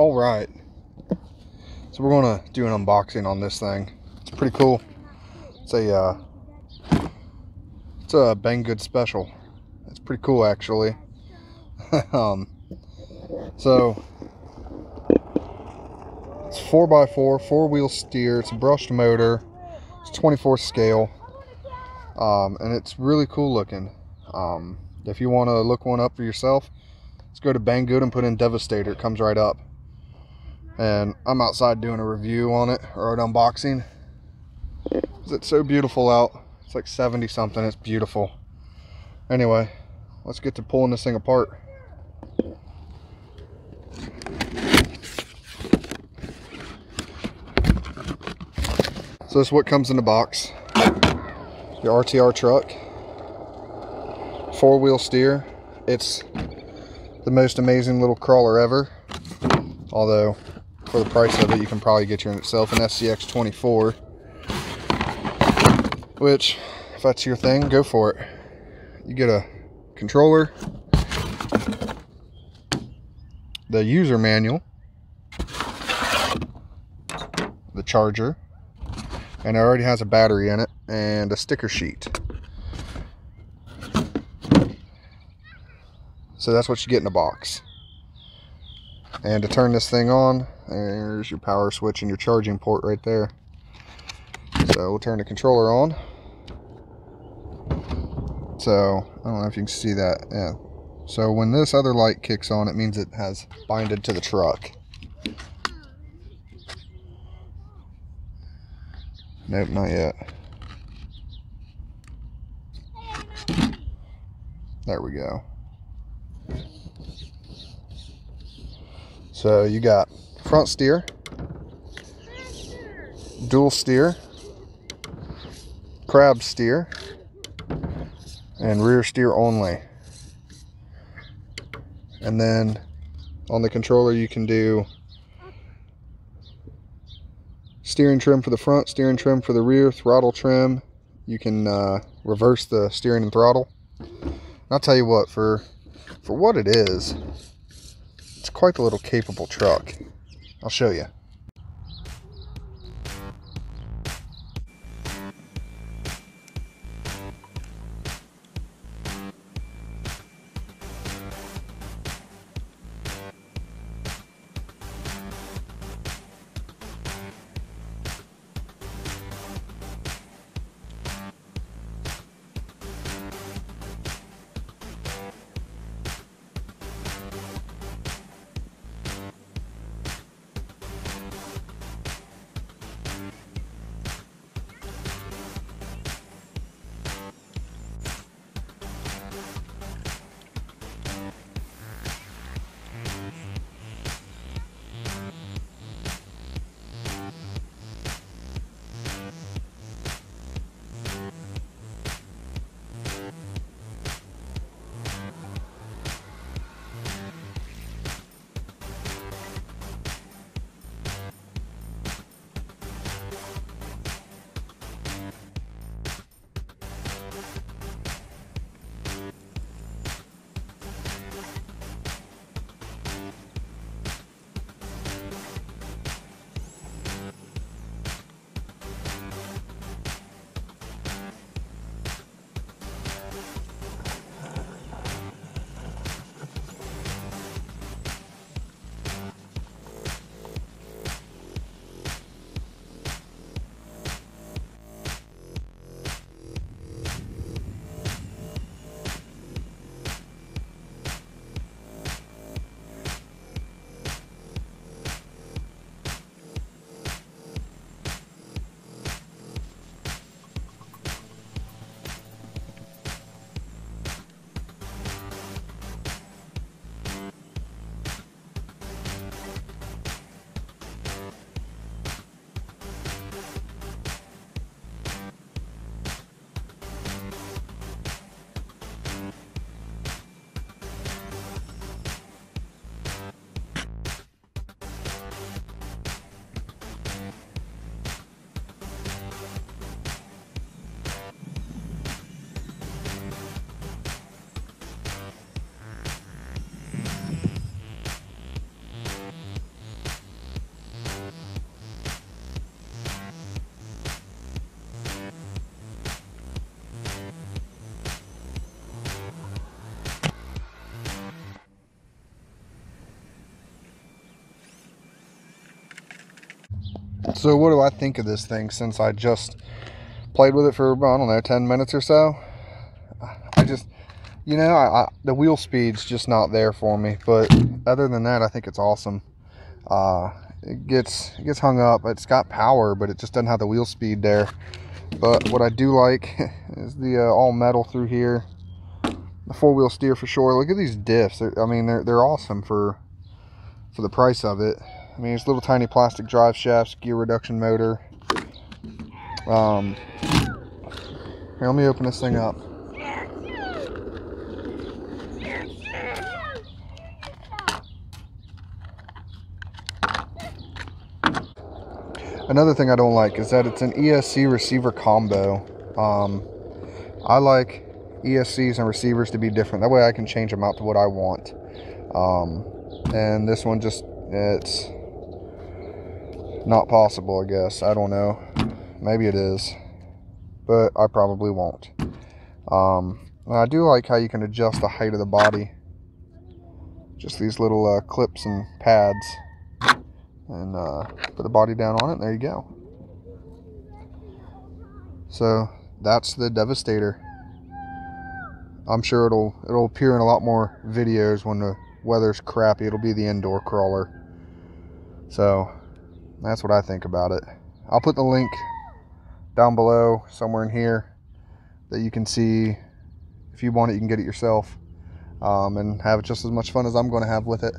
All right. So we're gonna do an unboxing on this thing. It's pretty cool. It's a uh, it's a Banggood special. It's pretty cool actually. um, so it's 4x4, four wheel steer. It's a brushed motor. It's 24 scale. Um, and it's really cool looking. Um, if you want to look one up for yourself, let's go to Banggood and put in Devastator. It comes right up. And I'm outside doing a review on it or an unboxing. It's so beautiful out. It's like 70 something. It's beautiful. Anyway, let's get to pulling this thing apart. So this is what comes in the box. The RTR truck. Four wheel steer. It's the most amazing little crawler ever. Although for the price of it you can probably get yourself an SCX 24. Which if that's your thing, go for it. You get a controller, the user manual, the charger, and it already has a battery in it and a sticker sheet. So that's what you get in a box. And to turn this thing on, there's your power switch and your charging port right there. So we'll turn the controller on. So I don't know if you can see that. Yeah. So when this other light kicks on, it means it has binded to the truck. Nope, not yet. There we go. So you got front steer, dual steer, crab steer, and rear steer only. And then on the controller you can do steering trim for the front, steering trim for the rear, throttle trim. You can uh, reverse the steering and throttle. And I'll tell you what, for for what it is, it's quite a little capable truck. I'll show you. So what do I think of this thing since I just played with it for, I don't know, 10 minutes or so? I just, you know, I, I, the wheel speed's just not there for me. But other than that, I think it's awesome. Uh, it gets it gets hung up. It's got power, but it just doesn't have the wheel speed there. But what I do like is the uh, all metal through here. The four-wheel steer for sure. Look at these diffs. They're, I mean, they're, they're awesome for for the price of it. I mean, it's little tiny plastic drive shafts, gear reduction motor. Um, here, let me open this thing up. Another thing I don't like is that it's an ESC receiver combo. Um, I like ESCs and receivers to be different. That way I can change them out to what I want. Um, and this one just, it's not possible, I guess. I don't know. Maybe it is. But I probably won't. Um, I do like how you can adjust the height of the body. Just these little uh, clips and pads and uh, put the body down on it there you go so that's the devastator I'm sure it'll it'll appear in a lot more videos when the weather's crappy it'll be the indoor crawler so that's what I think about it. I'll put the link down below somewhere in here that you can see. If you want it you can get it yourself um, and have just as much fun as I'm going to have with it